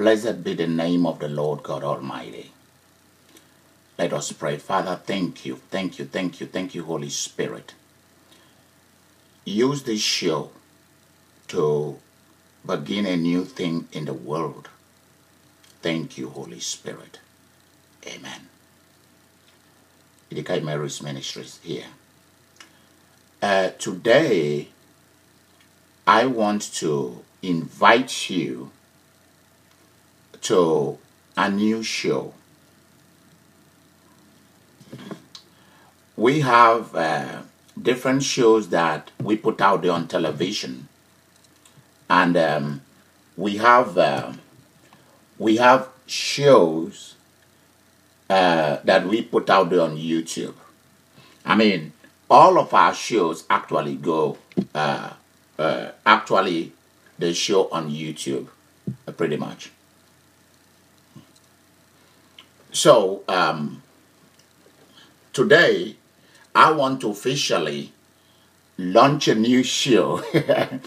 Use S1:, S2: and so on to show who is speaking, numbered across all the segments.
S1: Blessed be the name of the Lord God Almighty. Let us pray. Father, thank you, thank you, thank you, thank you, Holy Spirit. Use this show to begin a new thing in the world. Thank you, Holy Spirit. Amen. Idika Imeri's Ministries here. Uh, today, I want to invite you to a new show. We have uh, different shows that we put out there on television, and um, we have uh, we have shows uh, that we put out there on YouTube. I mean, all of our shows actually go uh, uh, actually the show on YouTube, uh, pretty much. So um, today, I want to officially launch a new show.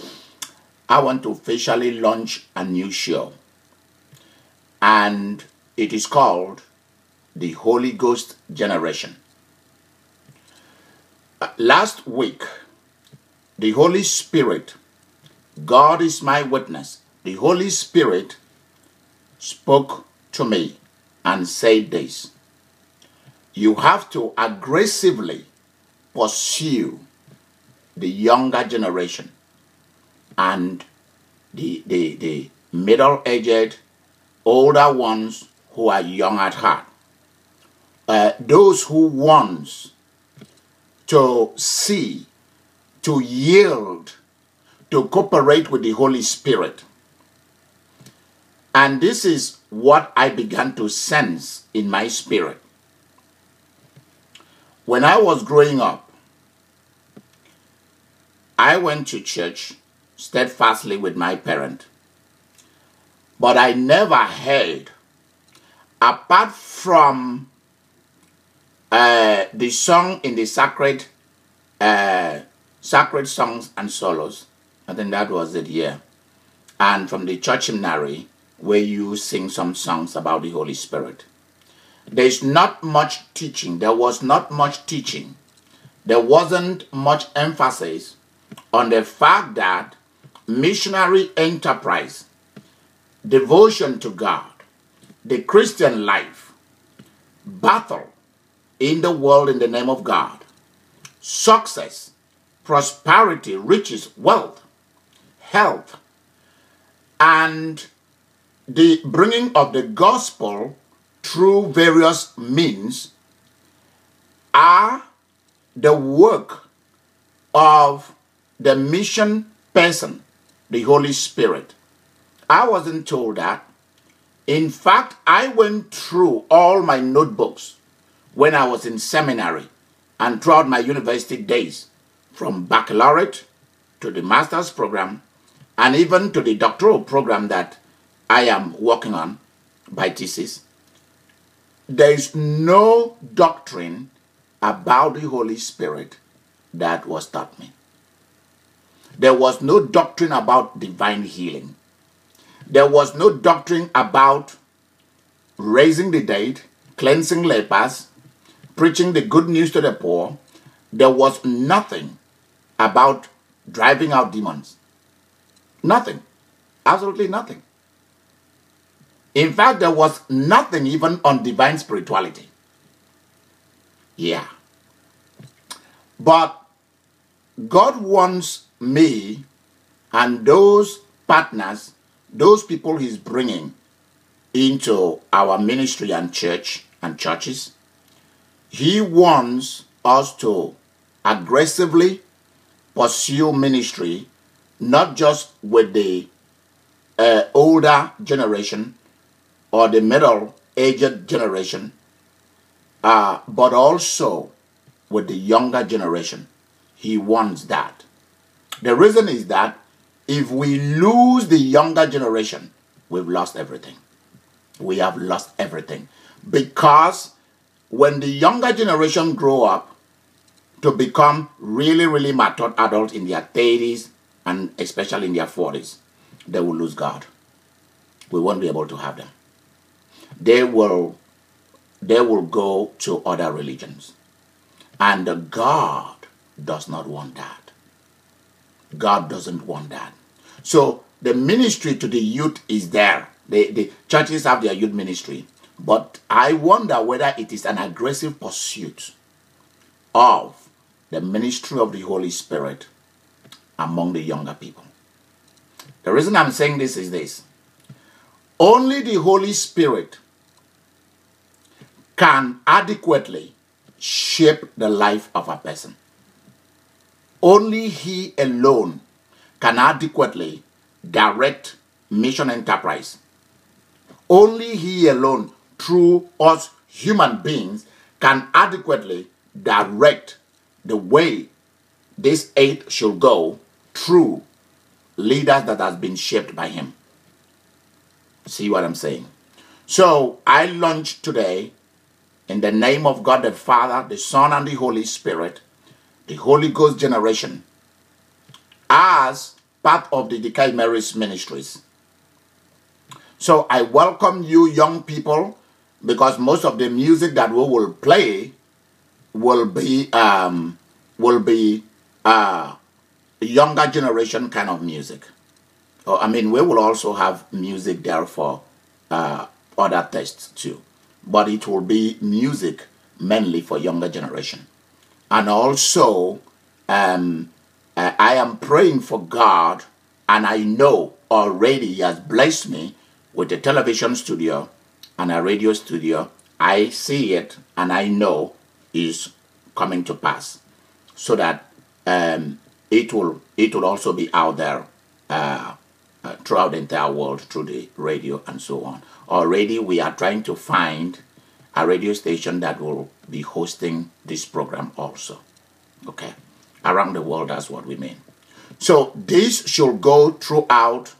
S1: I want to officially launch a new show, and it is called the Holy Ghost Generation. Uh, last week, the Holy Spirit, God is my witness, the Holy Spirit spoke to me and said this You have to aggressively pursue the younger generation and the, the, the middle aged, older ones who are young at heart. Uh, those who want to see, to yield, to cooperate with the Holy Spirit. And this is what I began to sense in my spirit. When I was growing up, I went to church steadfastly with my parent, but I never heard, apart from uh, the song in the sacred, uh, sacred songs and solos. I think that was it, yeah. And from the church hymnary, where you sing some songs about the Holy Spirit. There's not much teaching. There was not much teaching. There wasn't much emphasis on the fact that missionary enterprise, devotion to God, the Christian life, battle in the world in the name of God, success, prosperity, riches, wealth, health, and the bringing of the gospel through various means are the work of the mission person, the Holy Spirit. I wasn't told that. In fact, I went through all my notebooks when I was in seminary and throughout my university days, from baccalaureate to the master's program and even to the doctoral program that I am working on by thesis. There is no doctrine about the Holy Spirit that was taught me. There was no doctrine about divine healing. There was no doctrine about raising the dead, cleansing lepers, preaching the good news to the poor. There was nothing about driving out demons. Nothing. Absolutely nothing. In fact, there was nothing even on divine spirituality. Yeah. But God wants me and those partners, those people He's bringing into our ministry and church and churches, He wants us to aggressively pursue ministry, not just with the uh, older generation or the middle aged generation, uh, but also with the younger generation. He wants that. The reason is that if we lose the younger generation, we've lost everything. We have lost everything. Because when the younger generation grow up to become really, really mature adults in their 30s and especially in their 40s, they will lose God. we won't be able to have them. They will they will go to other religions. And God does not want that. God doesn't want that. So the ministry to the youth is there. The, the churches have their youth ministry. But I wonder whether it is an aggressive pursuit of the ministry of the Holy Spirit among the younger people. The reason I'm saying this is this only the Holy Spirit can adequately shape the life of a person. Only He alone can adequately direct mission enterprise. Only He alone, through us human beings, can adequately direct the way this aid should go through leaders that has been shaped by Him. See what I'm saying? So I launched today in the name of God the Father, the Son, and the Holy Spirit, the Holy Ghost generation, as part of the Idika Imeri's ministries. So I welcome you, young people, because most of the music that we will play will be um, will be uh, younger generation kind of music. Oh, I mean, we will also have music there for uh, other tests too but it will be music mainly for younger generation. And also, um, uh, I am praying for God, and I know already He has blessed me with a television studio and a radio studio. I see it, and I know is coming to pass, so that um, it will it will also be out there uh, uh, throughout the entire world through the radio and so on. Already, we are trying to find a radio station that will be hosting this program also. Okay, around the world, that's what we mean. So, this should go throughout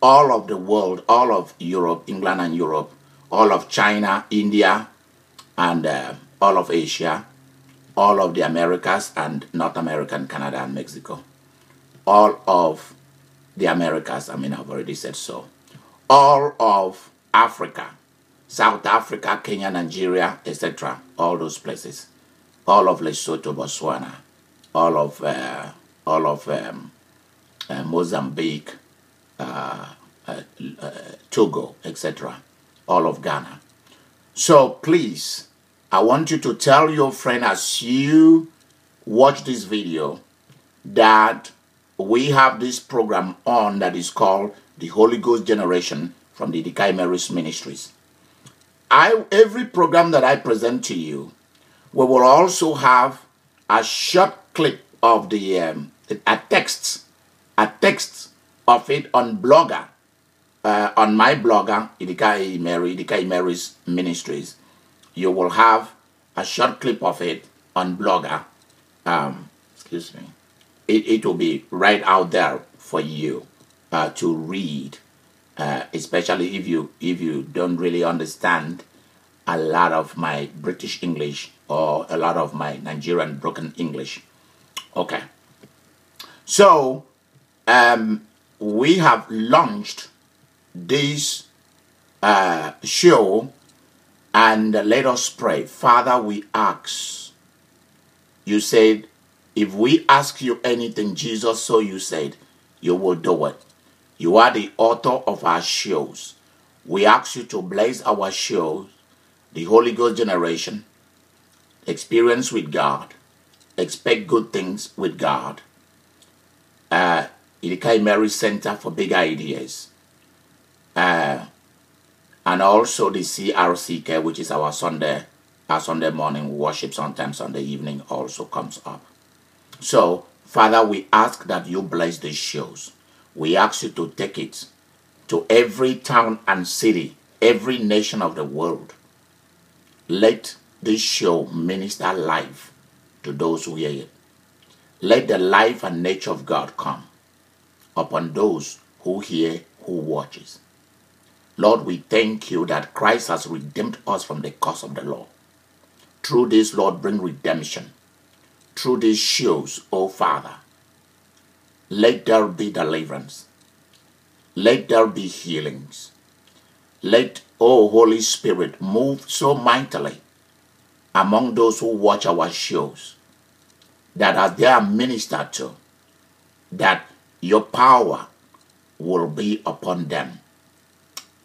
S1: all of the world, all of Europe, England and Europe, all of China, India, and uh, all of Asia, all of the Americas and North America, and Canada and Mexico, all of the Americas, I mean, I've already said so, all of Africa, South Africa, Kenya, Nigeria, etc., all those places, all of Lesotho, Botswana, all of uh, all of um, uh, Mozambique, uh, uh, uh Togo, etc., all of Ghana. So please, I want you to tell your friend as you watch this video that we have this program on that is called the Holy Ghost Generation from the Idika Imeri's Ministries. I every program that I present to you, we will also have a short clip of the um, a text, a text of it on Blogger, uh, on my blogger, Idika Imeri, Idika Imeri's Ministries. You will have a short clip of it on Blogger. Um, excuse me. It, it will be right out there for you uh, to read, uh, especially if you if you don't really understand a lot of my British English or a lot of my Nigerian broken English. Okay. So, um, we have launched this uh, show and let us pray. Father, we ask. You said, if we ask you anything, Jesus, so you said, you will do it. You are the author of our shows. We ask you to bless our shows the Holy Ghost generation, experience with God, expect good things with God. Uh, Idika Imeri Center for Big Ideas. Uh, and also the CRCK, which is our Sunday, our Sunday morning worship, sometimes Sunday evening also comes up. So, Father, we ask that you bless these shows. We ask you to take it to every town and city, every nation of the world. Let this show minister life to those who hear it. Let the life and nature of God come upon those who hear, who watches. Lord, we thank you that Christ has redeemed us from the curse of the law. Through this, Lord, bring redemption. Through these shows, O Father, let there be deliverance. Let there be healings. Let, O Holy Spirit, move so mightily among those who watch our shows that as they are ministered to, that your power will be upon them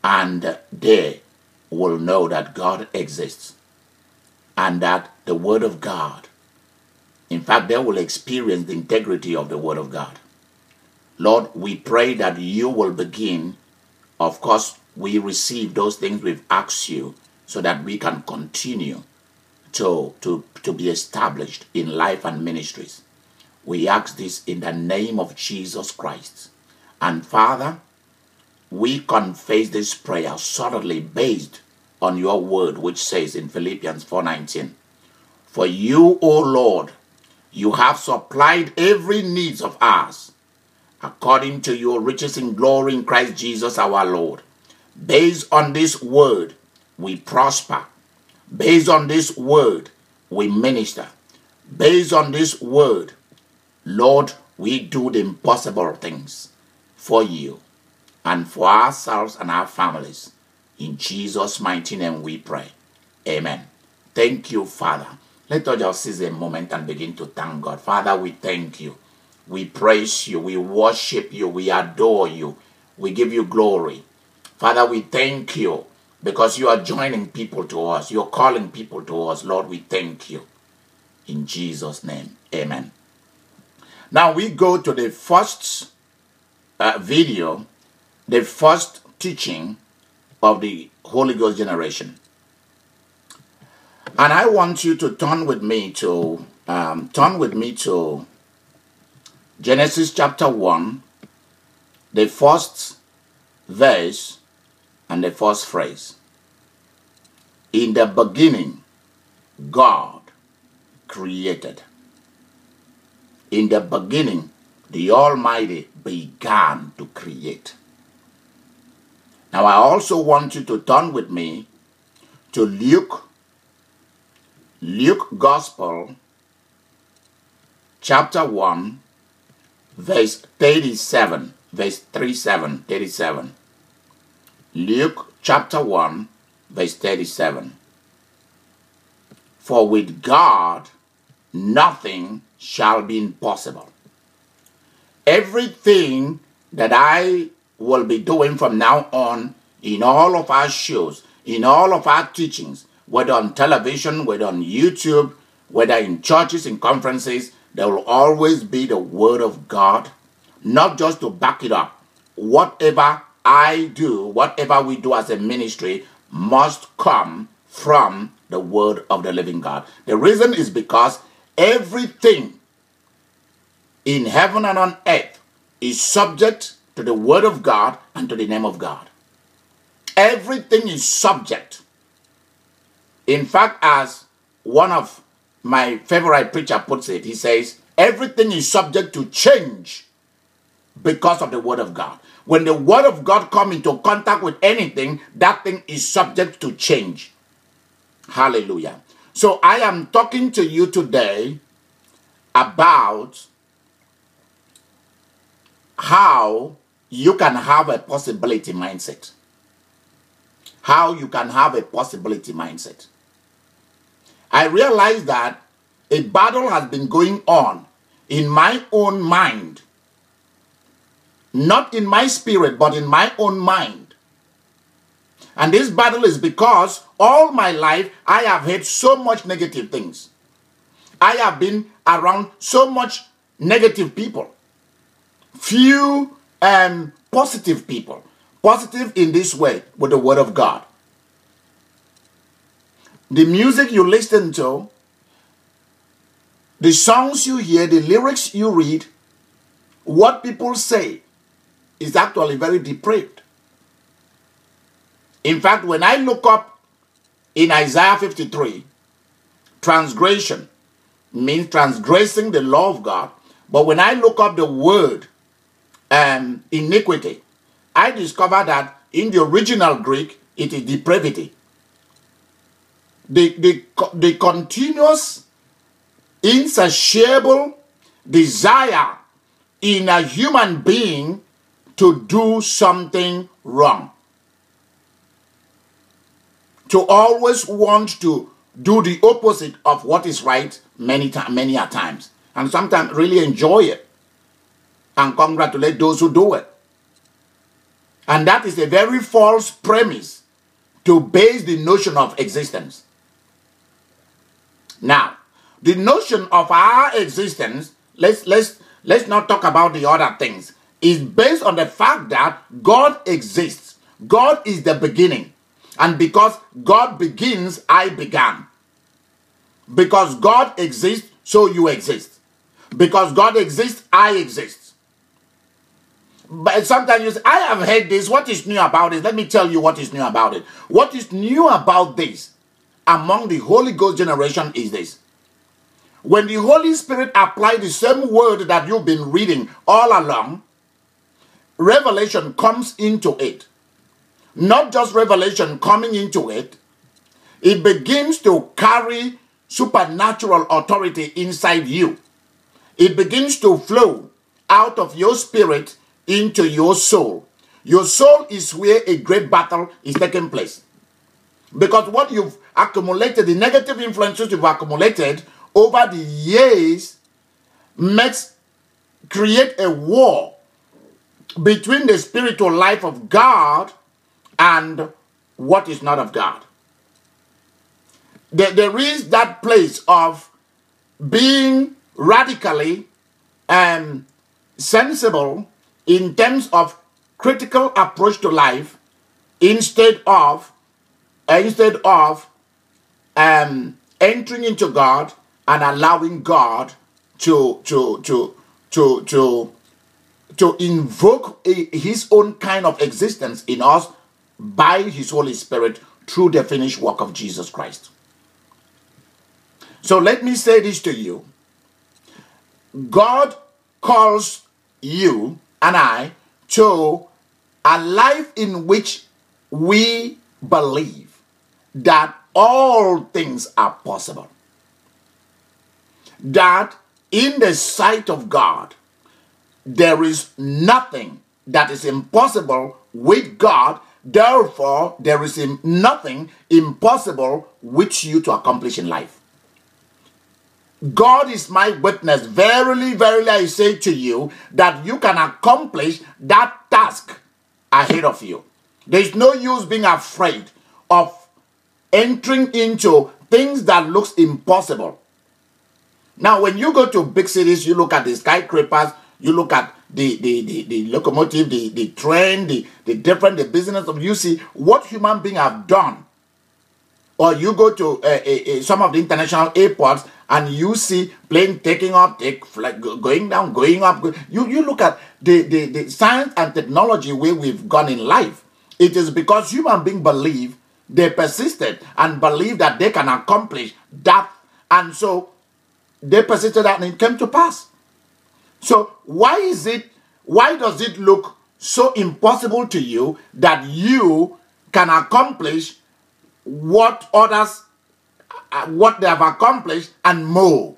S1: and they will know that God exists and that the Word of God, in fact, they will experience the integrity of the Word of God. Lord, we pray that you will begin. Of course, we receive those things we've asked you so that we can continue to, to, to be established in life and ministries. We ask this in the name of Jesus Christ. And Father, we confess this prayer solidly based on your word which says in Philippians 4:19 For you O Lord you have supplied every needs of ours according to your riches in glory in Christ Jesus our Lord based on this word we prosper based on this word we minister based on this word Lord we do the impossible things for you and for ourselves and our families in Jesus' mighty name we pray. Amen. Thank you, Father. Let us just seize a moment and begin to thank God. Father, we thank you. We praise you. We worship you. We adore you. We give you glory. Father, we thank you because you are joining people to us. You're calling people to us. Lord, we thank you. In Jesus' name, amen. Now we go to the first uh, video, the first teaching of the Holy Ghost generation. And I want you to turn with me to um, turn with me to Genesis chapter 1, the first verse and the first phrase. In the beginning, God created. In the beginning, the Almighty began to create. Now, I also want you to turn with me to Luke, Luke Gospel, chapter 1, verse 37, verse 37, 37. Luke chapter 1, verse 37. For with God nothing shall be impossible. Everything that I will be doing from now on in all of our shows, in all of our teachings, whether on television, whether on YouTube, whether in churches, in conferences, there will always be the Word of God, not just to back it up. Whatever I do, whatever we do as a ministry, must come from the Word of the living God. The reason is because everything in heaven and on earth is subject to the Word of God and to the name of God. Everything is subject. In fact, as one of my favorite preacher puts it, he says, everything is subject to change because of the Word of God. When the Word of God come into contact with anything, that thing is subject to change. Hallelujah. So I am talking to you today about how you can have a possibility mindset. How you can have a possibility mindset. I realize that a battle has been going on in my own mind. Not in my spirit, but in my own mind. And this battle is because all my life I have heard so much negative things. I have been around so much negative people. Few and positive people. Positive in this way with the Word of God. The music you listen to, the songs you hear, the lyrics you read, what people say is actually very depraved. In fact, when I look up in Isaiah 53, transgression means transgressing the law of God. But when I look up the word um, iniquity, I discover that in the original Greek, it is depravity. The, the, the continuous, insatiable desire in a human being to do something wrong. to always want to do the opposite of what is right many times, many a times, and sometimes really enjoy it and congratulate those who do it. And that is a very false premise to base the notion of existence. Now, the notion of our existence, let's let's let's not talk about the other things, is based on the fact that God exists. God is the beginning. And because God begins, I began. Because God exists, so you exist. Because God exists, I exist. But sometimes you say, I have heard this. What is new about it? Let me tell you what is new about it. What is new about this among the Holy Ghost generation is this. When the Holy Spirit applied the same word that you've been reading all along, revelation comes into it. Not just revelation coming into it, it begins to carry supernatural authority inside you. It begins to flow out of your spirit into your soul. Your soul is where a great battle is taking place. Because what you've accumulated, the negative influences you've accumulated over the years makes create a war between the spiritual life of God and what is not of God. There, there is that place of being radically um, sensible in terms of critical approach to life instead of instead of um, entering into God and allowing God to to to to to to invoke his own kind of existence in us by his Holy Spirit through the finished work of Jesus Christ. So let me say this to you. God calls you and I to a life in which we believe that all things are possible. That in the sight of God, there is nothing that is impossible with God. Therefore, there is nothing impossible with you to accomplish in life. God is my witness. Verily, verily, I say to you that you can accomplish that task ahead of you. There is no use being afraid of entering into things that looks impossible. Now, when you go to big cities, you look at the skyscrapers, you look at the the, the, the locomotive, the, the train, the, the different the business of you see what human beings have done. Or you go to uh, uh, uh, some of the international airports and you see plane taking off, take flight, going down, going up. You you look at the, the, the science and technology where we've gone in life. It is because human beings believe they persisted and believe that they can accomplish that, and so they persisted and it came to pass. So why is it, why does it look so impossible to you that you can accomplish what others, uh, what they have accomplished and more?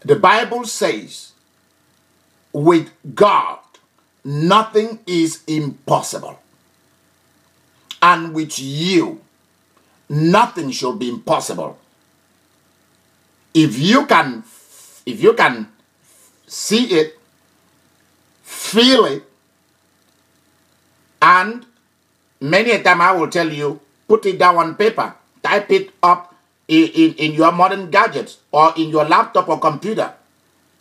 S1: The Bible says, with God, nothing is impossible. And with you, nothing should be impossible. If you can if you can see it, feel it, and many a time I will tell you, put it down on paper, type it up in, in, in your modern gadgets or in your laptop or computer,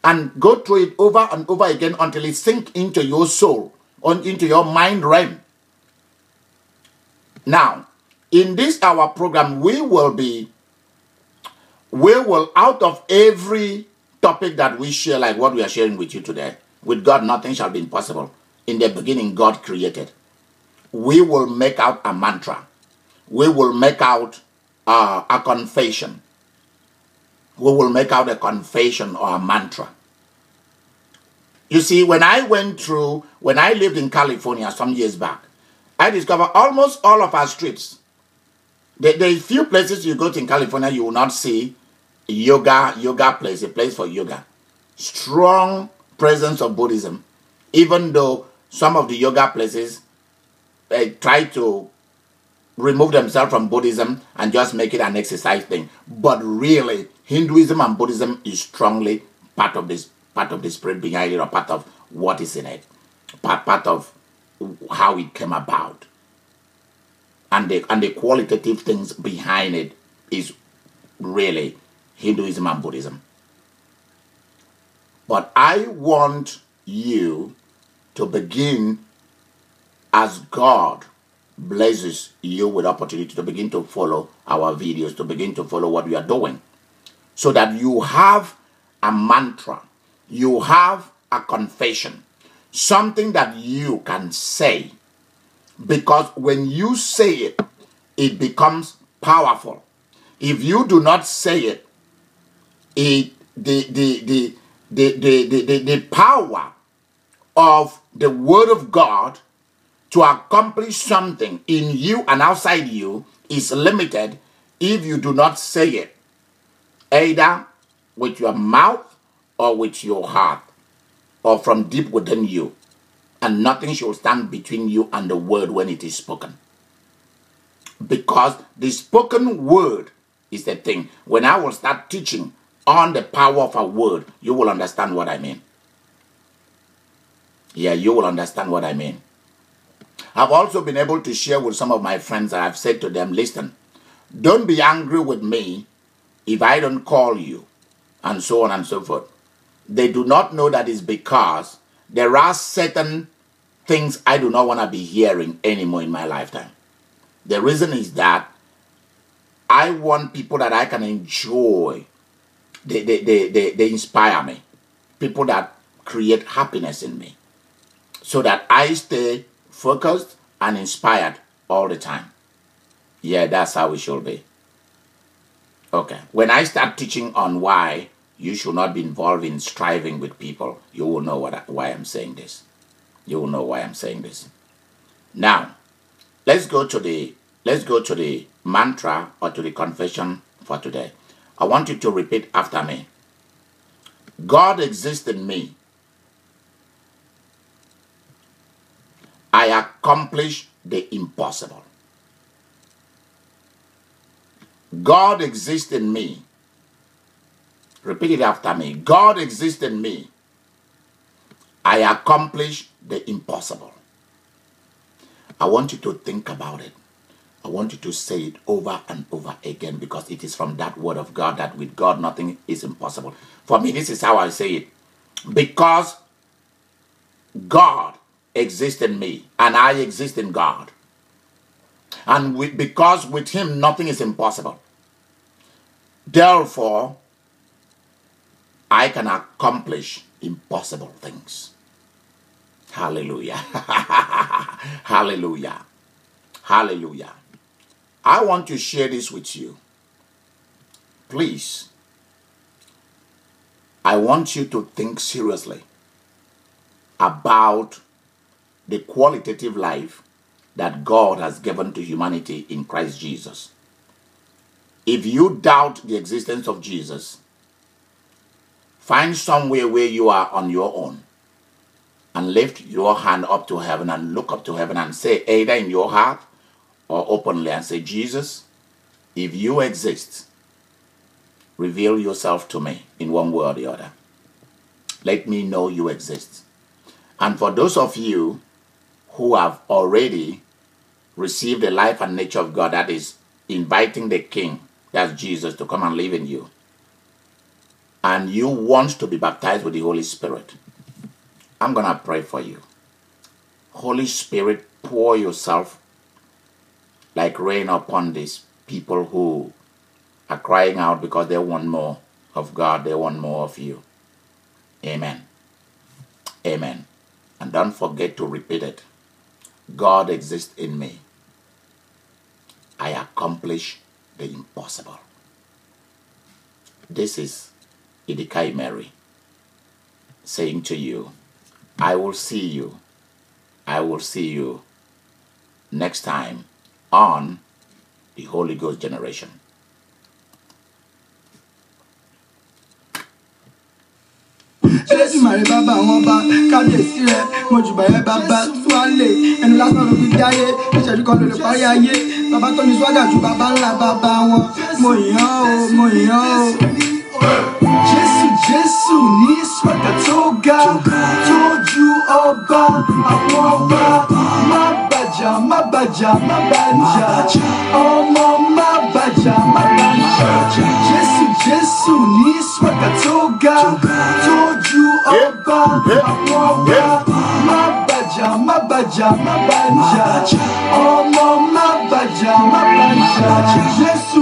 S1: and go through it over and over again until it sink into your soul, on into your mind realm. Now, in this our program, we will be, we will out of every topic that we share, like what we are sharing with you today, with God, nothing shall be impossible. In the beginning, God created. We will make out a mantra. We will make out uh, a confession. We will make out a confession or a mantra. You see, when I went through, when I lived in California some years back, I discovered almost all of our streets. There, there are few places you go to in California you will not see yoga yoga place a place for yoga strong presence of buddhism even though some of the yoga places uh, try to remove themselves from Buddhism and just make it an exercise thing. But really, Hinduism and Buddhism is strongly part of this part of the spirit behind it or part of what is in it. Part part of how it came about. And the and the qualitative things behind it is really Hinduism and Buddhism. But I want you to begin as God blesses you with opportunity to begin to follow our videos, to begin to follow what we are doing. So that you have a mantra, you have a confession, something that you can say. Because when you say it, it becomes powerful. If you do not say it, it the the the the the, the, the, the power of the word of God to accomplish something in you and outside you is limited if you do not say it, either with your mouth or with your heart or from deep within you. And nothing shall stand between you and the word when it is spoken. Because the spoken word is the thing. When I will start teaching on the power of a word, you will understand what I mean. Yeah, you will understand what I mean. I've also been able to share with some of my friends that I've said to them, listen, don't be angry with me if I don't call you, and so on and so forth. They do not know that it's because there are certain things I do not want to be hearing anymore in my lifetime. The reason is that I want people that I can enjoy. They, they, they, they, they inspire me. People that create happiness in me. So that I stay focused and inspired all the time. Yeah, that's how it should be. Okay. When I start teaching on why you should not be involved in striving with people, you will know what I, why I'm saying this. You will know why I'm saying this. Now, let's go to the let's go to the mantra or to the confession for today. I want you to repeat after me. God exists in me I accomplish the impossible. God exists in me. Repeat it after me. God exists in me. I accomplish the impossible. I want you to think about it. I want you to say it over and over again because it is from that word of God that with God nothing is impossible. For me, this is how I say it. Because God exists in me and I exist in God. And we, because with him nothing is impossible. Therefore, I can accomplish impossible things. Hallelujah. Hallelujah. Hallelujah. I want to share this with you. Please, I want you to think seriously about the qualitative life that God has given to humanity in Christ Jesus. If you doubt the existence of Jesus, find somewhere where you are on your own and lift your hand up to heaven and look up to heaven and say, either in your heart or openly, and say, Jesus, if you exist, reveal yourself to me in one way or the other. Let me know you exist. And for those of you who have already received the life and nature of God, that is, inviting the King, that's Jesus, to come and live in you, and you want to be baptized with the Holy Spirit, I'm going to pray for you. Holy Spirit, pour yourself like rain upon these people who are crying out because they want more of God, they want more of you. Amen. Amen. And don't forget to repeat it. God exists in me. I accomplish the impossible. This is Idika Imeri saying to you, I will see you. I will see you next time on the Holy Ghost generation.
S2: Jésù ní swaga tó ga. Ọba ọba má bàjá má bàjá má bàjá. Ọmọ má bàjá má bàjá. Jésù jésù ní swaga tó ọba ọba má bàjá má bàjá má bàjá. Ọmọ má bàjá má bàjá. Jésù.